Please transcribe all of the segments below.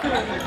Alfred.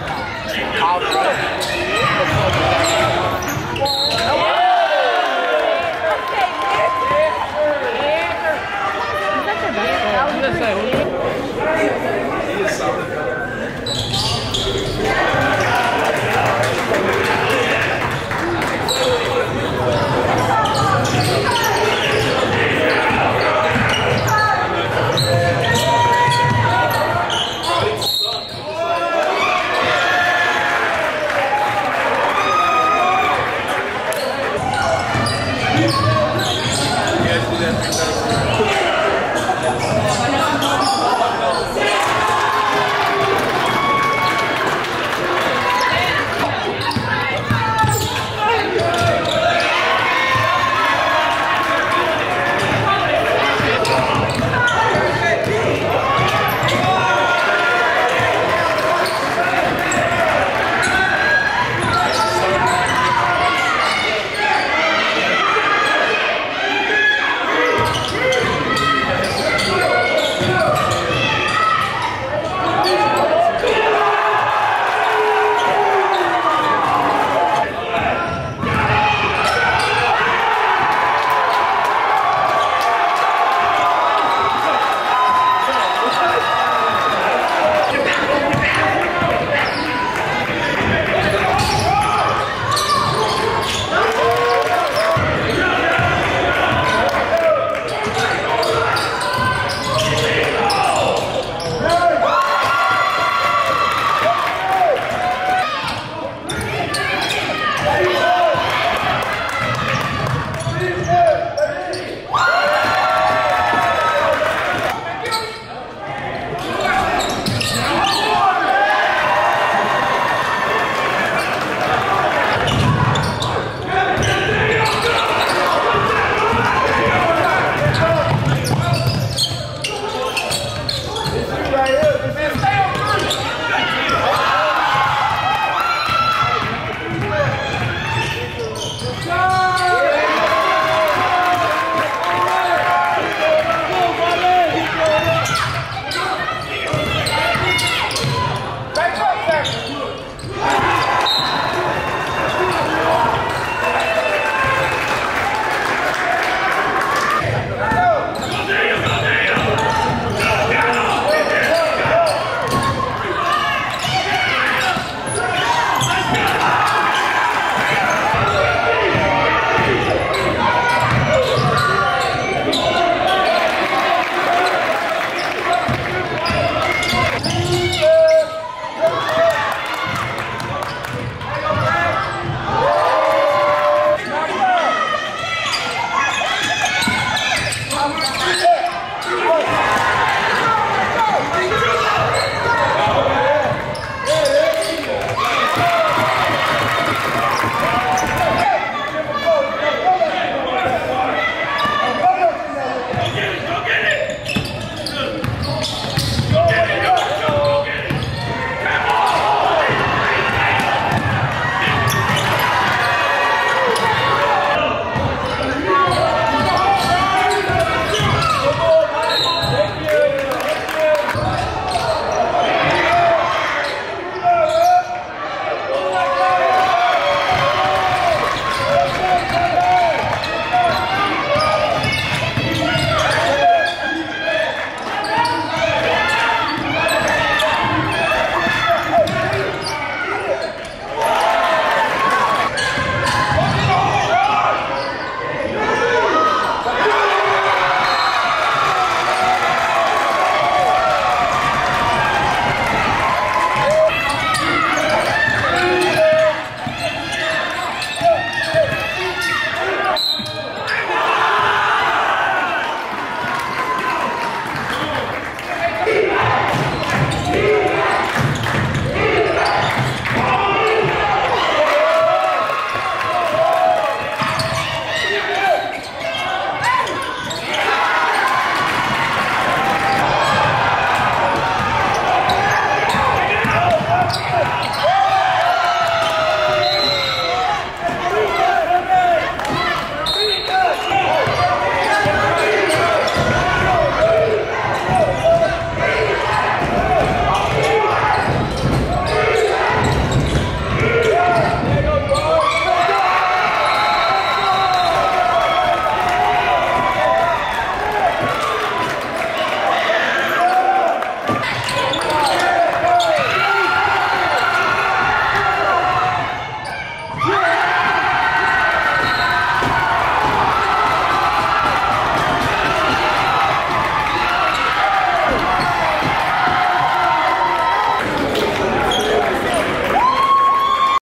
Thank.